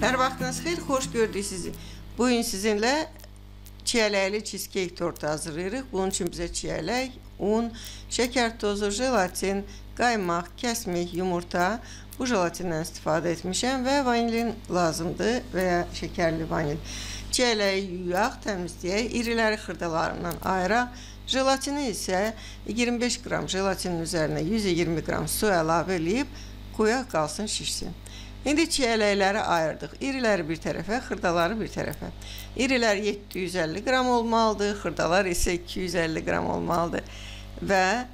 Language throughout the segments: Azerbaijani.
Hər vaxtınız xeyir, xoş gördük sizi. Bu gün sizinlə çiyələkli cheesecake tortu hazırlayırıq. Bunun üçün bizə çiyələk, un, şəkər tozu, jelatin, qaymaq, kəsmik, yumurta, bu jelatindən istifadə etmişəm və vanilin lazımdır və ya şəkərli vanil. Çiyələyi yuyaq, təmizləyək, iriləri xırdalarından ayıraq. Jelatini isə 25 qram jelatinin üzərinə 120 qram su əlavə eləyib qoyaq qalsın şişsin. İndi çiyələkləri ayırdıq. İriləri bir tərəfə, xırdaları bir tərəfə. İrilər 750 qram olmalıdır, xırdalar isə 250 qram olmalıdır. Və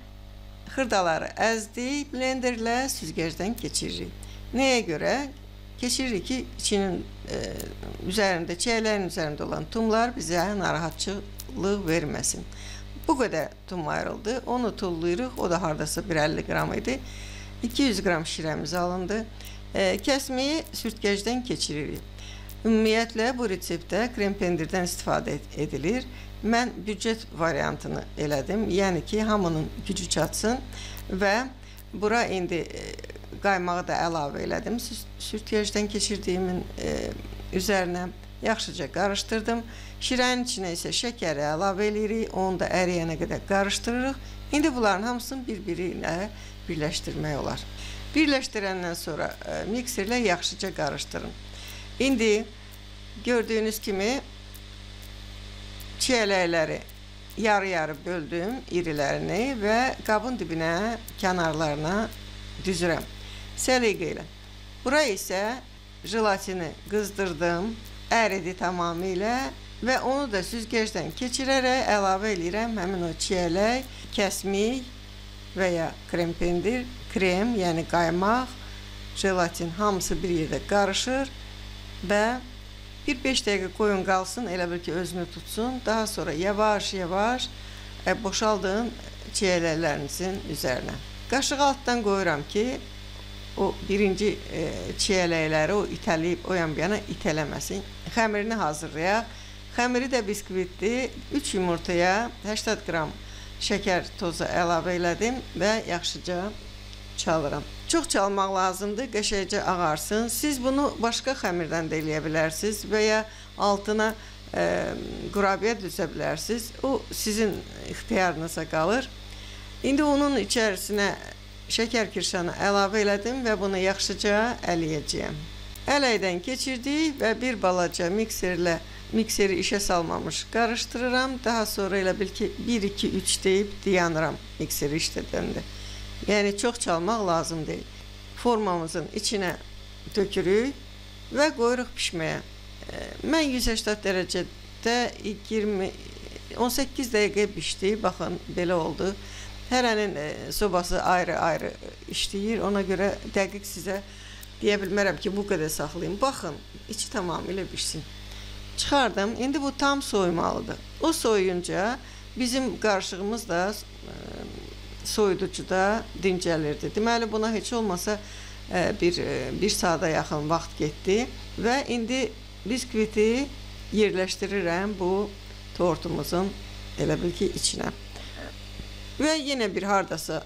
xırdaları əzdik, blenderlə süzgəcdən keçiririk. Nəyə görə? Keçiririk ki, içinin e, üzərində, çiyələrin üzərində olan tumlar bizə narahatçılıq verməsin. Bu qədər tum ayrıldı. Onu tullayırıq. O da hardasa bir 50 qram idi. 200 qram şirəmiz alındı. Kəsməyi sürtkəcdən keçiririk. Ümumiyyətlə bu reseptdə krem pendirdən istifadə edilir. Mən büdcət variantını elədim. Yəni ki, hamının gücü çatsın və bura indi e, qaymağı da əlavə elədim. Sürtkəcdən keçirdiyimin e, üzərinə yaxşıca qarışdırdım. Şirənin içinə isə şəkəri əlavə eləyirik. Onu da əriyənə qədər qarışdırırıq. İndi bunların hamısını bir-biri ilə birləşdirmək olar. Birləşdirəndən sonra e, mikserlə yaxşıca qarışdırın. İndi gördüyünüz kimi çiyələkləri yarı-yarı böldüm irilərini və qabın dibinə, kənarlarına düzürəm. Səliqə ilə. Bura isə jelatini qızdırdım, əridi tamamilə və onu da süzgəcdən keçirərək əlavə eləyirəm həmin o çiyələk, kəsmik və ya krem pendir, krem, yəni qaymaq, jelatin hamısı bir yerdə qarışır və bir 5 dəqiqə qoyun qalsın, elə bil ki, özünü tutsun. Daha sonra yavaş-yavaş e, boşaldın çiyələklərinizin üzərinə. Qaşıq altdan qoyuram ki, o birinci e, çiyələkləri o itələyib o yan yana itələməsin. Xəmirini hazırlayaq. Xəmiri də biskvitli 3 yumurtaya 80 qram şəkər tozu əlavə elədim və yaxşıca çalıram. Çox çalmaq lazımdır, qəşəngcə ağarsın. Siz bunu başqa xəmirdən də eləyə bilərsiniz və ya altına e, qurabiyə düzə bilərsiniz. O sizin ixtiyarınıza qalır. İndi onun içərisinə şəkər kirşanı əlavə elədim və bunu yaxşıca əliyəcəyəm. Ələkdən keçirdik və bir balaca mikserlə mikseri işə salmamış qarışdırıram. Daha sonra elə bil ki 1 2 3 deyib dayanıram mikseri işlədəndə. Yəni çox çalmaq lazım deyil. Formamızın içinə tökürük və qoyuruq bişməyə. Mən 180 dərəcədə 20 18 dəqiqə bişdi. Baxın belə oldu. Hərənin sobası ayrı-ayrı işləyir. Ona görə dəqiq sizə deyə bilmərəm ki, bu qədər saxlayın. Baxın, içi tamamilə bişsin. Çıxardım. İndi bu tam soymalıdır. O soyunca bizim qarışığımız da soyuducuda dincəlirdi. Deməli buna heç olmasa e, bir e, bir saata yaxın vaxt getdi və indi biskviti yerləşdirirəm bu tortumuzun elə bil ki içinə. Və yenə bir hardasa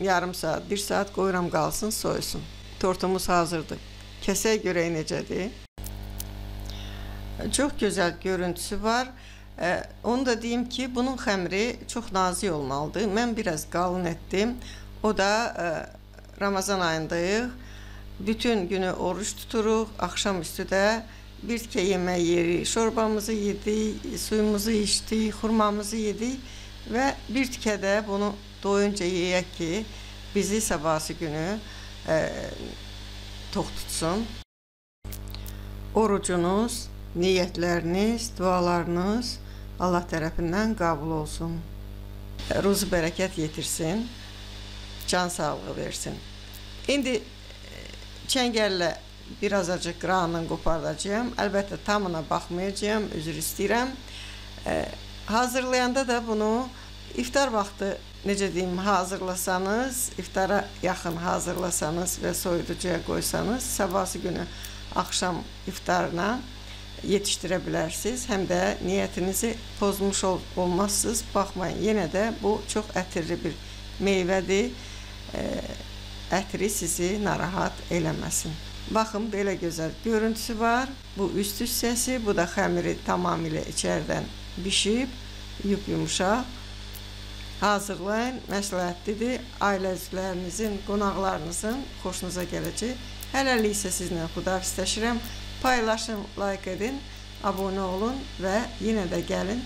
yarım saat, bir saat qoyuram qalsın, soyusun. Tortumuz hazırdır. Kəsəyə görə necədir? Çox gözəl görüntüsü var. E, onu da deyim ki, bunun xəmiri çox nazik olmalıdır. Mən biraz qalın etdim. O da e, Ramazan ayındayıq. Bütün günü oruç tuturuq. Axşam üstü də bir tikə yemək yeri, şorbamızı yedik, suyumuzu içdik, xurmamızı yedik və bir tikə də bunu doyunca yeyək ki, bizi sabahsı günü e, tox tutsun. Orucunuz niyətləriniz, dualarınız Allah tərəfindən qəbul olsun. Ruzu bərəkət yetirsin, can sağlığı versin. İndi e, çəngəllə bir azacıq qıranını qopardacağam. Əlbəttə tamına baxmayacağam, üzr istəyirəm. E, hazırlayanda da bunu iftar vaxtı necə deyim, hazırlasanız, iftara yaxın hazırlasanız və soyuducuya qoysanız, sabahsı günü axşam iftarına yetişdirə bilərsiniz. Həm də niyyətinizi pozmuş ol olmazsınız. Baxmayın, yenə də bu çox ətirli bir meyvədir. Ətri sizi narahat eləməsin. Baxın, belə gözəl görüntüsü var. Bu üst hissəsi, bu da xəmiri tamamilə içərdən bişib, yup-yumuşaq. Hazırlayın, məsləhətlidir. Ailə üzvlərinizin, qonaqlarınızın xoşunuza gələcək. Hələlik isə sizlə xudafizləşirəm. paylaşın, like edin, abone olun ve yine de gelin.